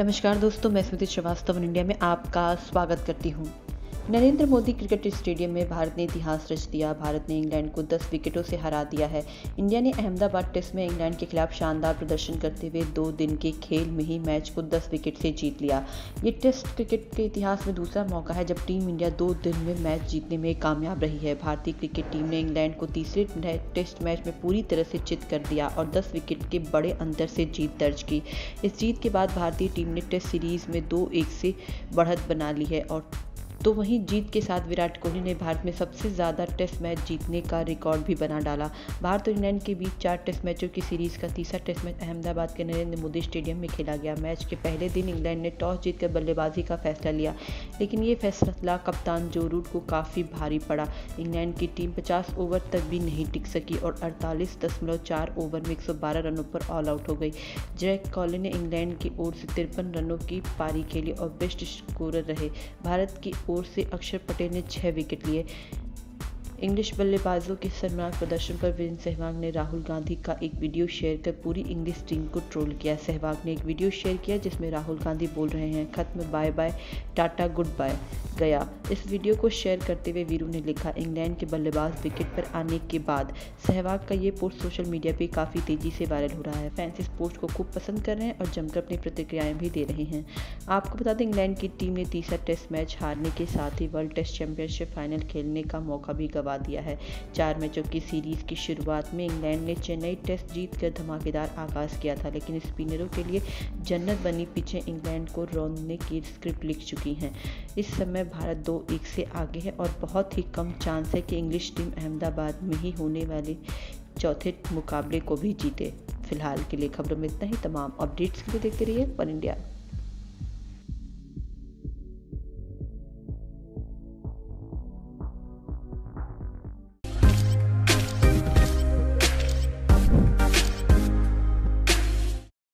नमस्कार दोस्तों मैं स्मृति श्रीवास्तव इंडिया में आपका स्वागत करती हूँ। नरेंद्र मोदी क्रिकेट स्टेडियम में भारत ने इतिहास रच दिया। भारत ने इंग्लैंड को 10 विकेटों से हरा दिया है। इंडिया ने अहमदाबाद टेस्ट में इंग्लैंड के खिलाफ शानदार प्रदर्शन करते हुए दो दिन के खेल में ही मैच को 10 विकेट से जीत लिया। ये टेस्ट क्रिकेट के इतिहास में दूसरा मौका है, जब टीम इंडिया दो दिन में मैच जीतने में कामयाब रही है। भारतीय क्रिकेट टीम ने इंग्लैंड को तीसरे टेस्ट मैच में पूरी तरह से चित कर दिया और दस विकेट के बड़े अंतर से जीत दर्ज की। इस जीत के बाद भारतीय टीम ने टेस्ट सीरीज़ में दो एक से बढ़त बना ली है और तो वहीं जीत के साथ विराट कोहली ने भारत में सबसे ज़्यादा टेस्ट मैच जीतने का रिकॉर्ड भी बना डाला। भारत और इंग्लैंड के बीच चार टेस्ट मैचों की सीरीज़ का तीसरा टेस्ट मैच अहमदाबाद के नरेंद्र मोदी स्टेडियम में खेला गया। मैच के पहले दिन इंग्लैंड ने टॉस जीतकर बल्लेबाजी का फैसला लिया, लेकिन ये फैसला कप्तान जो रूट को काफ़ी भारी पड़ा। इंग्लैंड की टीम पचास ओवर तक भी नहीं टिक सकी और अड़तालीस ओवर में एक सौ बारह रनों पर ऑल आउट हो गई। जैक कॉली ने इंग्लैंड की ओर से तिरपन रनों की पारी खेली और बेस्ट स्कोरर रहे। भारत की से अक्षर पटेल ने छः विकेट लिए। इंग्लिश बल्लेबाजों के शर्मनाक प्रदर्शन पर वीरेंद्र सहवाग ने राहुल गांधी का एक वीडियो शेयर कर पूरी इंग्लिश टीम को ट्रोल किया। सहवाग ने एक वीडियो शेयर किया जिसमें राहुल गांधी बोल रहे हैं, खत्म bye bye tata good bye गया। इस वीडियो को शेयर करते हुए वीरू ने लिखा, इंग्लैंड के बल्लेबाज विकेट पर आने के बाद सहवाग का ये पोस्ट सोशल मीडिया पे काफ़ी तेज़ी से वायरल हो रहा है। फैंस इस पोस्ट को खूब पसंद कर रहे हैं और जमकर अपनी प्रतिक्रियाएँ भी दे रहे हैं। आपको बता दें, इंग्लैंड की टीम ने तीसरा टेस्ट मैच हारने के साथ ही वर्ल्ड टेस्ट चैंपियनशिप फाइनल खेलने का मौका भी गवा दिया है। चार मैचों की सीरीज़ की शुरुआत में इंग्लैंड ने चेन्नई टेस्ट जीत कर धमाकेदार आगाज़ किया था, लेकिन स्पिनरों के लिए जन्नत बनी पीछे इंग्लैंड को रोनने की स्क्रिप्ट लिख चुकी हैं। इस समय भारत दो एक से आगे है और बहुत ही कम चांस है कि इंग्लिश टीम अहमदाबाद में ही होने वाले चौथे मुकाबले को भी जीते। फ़िलहाल के लिए खबरों में इतना ही। तमाम अपडेट्स के लिए देखते रहिए। One India.